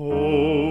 Oh.